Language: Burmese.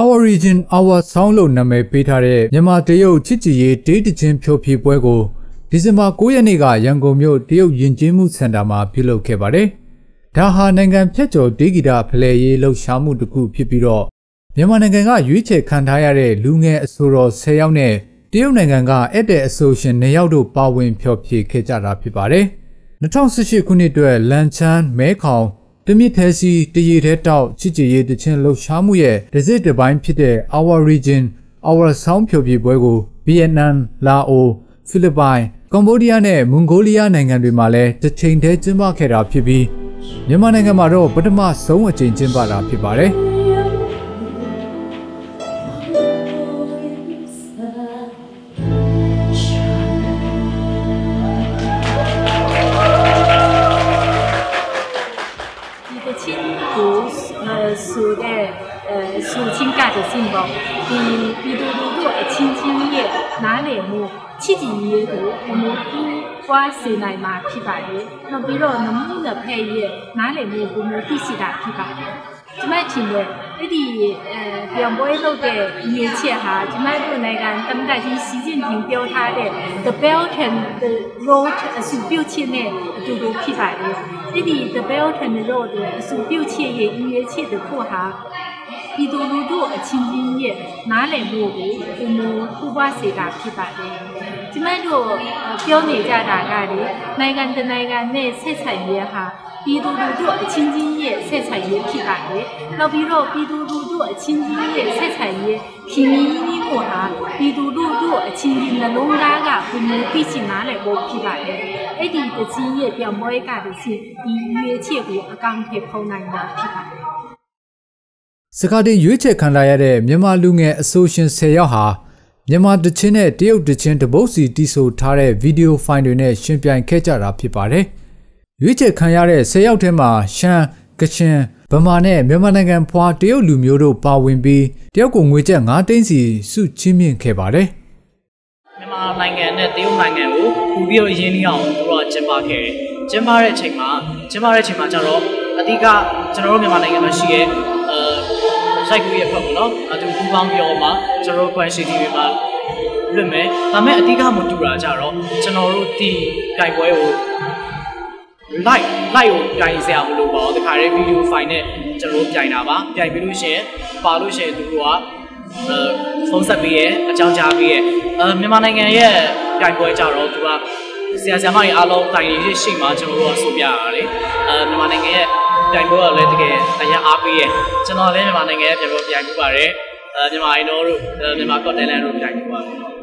Our Region Our Sound လို့နာမည်ပေးထားတဲ့မြန်မာတရုတ်ချစ်ကြည်ရေးဒေးတချင်းဖြိုဖြေပွဲကိုဒီဇင်ဘာ9ရက်နေ့ကရန်ကုန်မြို့တရုတ်ယဉ်ကျေးမှုစင်တာမှာပြုလုပ်ခဲ့ပါတယ်။ဒါဟာနိုင်ငံဖြတ်ကျော်ဒေဂီတာဖလှယ်ရေးလှုပ်ရှားမှုတစ်ခုဖြစ်ပြီးတော့မြန်မာနိုင်ငံကရွေးချယ်ခံထားရတဲ့လူငယ်အဆိုတော်10ယောက်နဲ့တရုတ်နိုင်ငံကဧည့်သည်အဆိုရှင်2ယောက်တို့ပါဝင်ဖျော်ဖြေခဲ့ကြတာဖြစ်ပါတယ်။2018ခုနှစ်အတွက်လန်ချန်းမဲခေါင် တမြစ်သေးစီတရီထဲတောက်ချစ်ကြည်ရေးတခြင်းလှုပ်ရှားမှုရဲ့တစ်စစ်တစ်ပိုင်းဖြစ်တဲ့ Our Region Our Sound ဖြိုပြပွဲကိုဗီယက်နမ်၊လာအို၊ဖိလစ်ပိုင်၊ကမ္ဘောဒီးယားနဲ့မွန်ဂိုလီးယားနိုင်ငံတွေမှာလည်းတစ်ချိန်တည်းကျင်းပခဲ့တာဖြစ်ပြီးမြန်မာနိုင်ငံမှာတော့ပထမဆုံးအကြိမ်ကျင်းပတာဖြစ်ပါတယ်။ အဲဆိုချင်းကတဲ့စင်ပေါ်ဒီပြည်သူလူထုအချင်းချင်းရဲ့နားလည်မှုချစ်ကြည်ရေးကိုအမှုတူပွားစေနိုင်မှာဖြစ်ပါတယ်။နောက်ပြီးတော့နမှုနဲ့ဖဲ့ရဲ့နားလည်မှုကိုမျိုးသိရှိတာဖြစ်ပါတယ်။ဒီမဲ့ချင်းရဲ့အဲ့ဒီအဲပြောင်းပွဲလုပ်တဲ့ရည်ချက်ဟာဒီမဲ့တို့နိုင်ငံတမန်တော်ကြီးစီစဉ်တင်ပြောထားတဲ့ the belt and the road အစုပြုခြင်းနဲ့အတူတူဖြစ်ပါတယ်။အဲ့ဒီ the belt and the road အစုပြုခြင်းရဲ့ရည်ချက်တစ်ခုဟာ ပြည်သူလူထုအချင်းချင်းရဲ့နားလည်မှုကိုပုံမပူပါစေတာဖြစ်ပါတယ်။ဒီမဲ့တို့ပြောနေကြတာကလေနိုင်ငံတနိုင်ငံနဲ့ဆက်ဆံရေးဟာပြည်သူလူထုအချင်းချင်းရဲ့ဆက်ဆံရေးဖြစ်ပါတယ်။နောက်ပြီးတော့ပြည်သူလူထုအချင်းချင်းရဲ့ဆက်ဆံရေးခင်မီးနီးမှုဟာပြည်သူလူထုအချင်းချင်းနှလုံးသားကဘုံမျိုးသိချင်နားလည်ဖို့ဖြစ်ပါတယ်။အဲ့ဒီတချင်းရဲ့ပြောင်းပွဲကတည်းကဒီရွေးချက်ကိုအကောင့်ထဲဖုံးနိုင်တာဖြစ်ပါတယ်။ စကားတင်ရွေးချယ်ခံလာရတဲ့မြန်မာလူငယ်အဆိုရှင်10ယောက်ဟာမြန်မာတချင်းနဲ့တရုတ်တချင်းတပုတ်စီတီးဆိုထားတဲ့ဗီဒီယိုဖိုင်တွေနဲ့ရှင်ပြိုင်ခဲ့ကြတာဖြစ်ပါတယ်။ရွေးချယ်ခံရတဲ့10ယောက်ထဲမှာရှမ်းကချင်ဗမာနဲ့မြန်မာနိုင်ငံဖွာတရုတ်လူမျိုးတို့ပါဝင်ပြီးတရုတ်ကိုငွေကျပ်9သိန်းစီစုချင်းမြင့်ခဲ့ပါတယ်မြန်မာနိုင်ငံနဲ့တရုတ်နိုင်ငံကိုပူပြီးတော့ရင်းနှီးအောင်သူတို့ကကျင်းပခဲ့တယ်။ကျင်းပတဲ့အချိန်မှာကျင်းပတဲ့အချိန်မှာကျတော့အဓိကကျွန်တော်တို့မြန်မာနိုင်ငံမှာရှိရဲ့အဲ စိုက်ကူရဲ့ဖက်ပေါ့နော်။အတူပူပေါင်းပြောမှာကျွန်တော်တို့ question TV မှာလွတ်မယ်။ဒါပေမဲ့အဓိကမတူတာကြတော့ကျွန်တော်တို့ဒီကြိုက်ပွဲကို live live ကိုပြိုင်စရာမလိုပါဘူးတခါတည်း video file နဲ့ကျွန်တော်တို့ပြိုင်တာပါပြိုင်ပြီးလို့ရှိရင်ပါလို့ရှိရင်သူတို့ကအဲဖုန်းဆက်ပေးရဲအကြောင်းကြားပေးရဲအဲမြန်မာနိုင်ငံရဲ့ပြိုင်ပွဲကြတော့သူကဆရာဆရာမတွေအားလုံးတိုင်ရည်ရှိမှကျွန်တော်တို့ကဆိုပြရတာလေအဲမြန်မာနိုင်ငံရဲ့ ပြိုင်ပွဲကလည်းတကယ်အရင်အားပေးရဲကျွန်တော်လည်းမြန်မာနိုင်ငံရဲ့ပြိုင်ပွဲပြိုင်မှုပါတယ်အဲမြန်မာအိုင်တော်တို့မြန်မာကော့တဲလန်တို့ပြိုင်မှုပါတယ်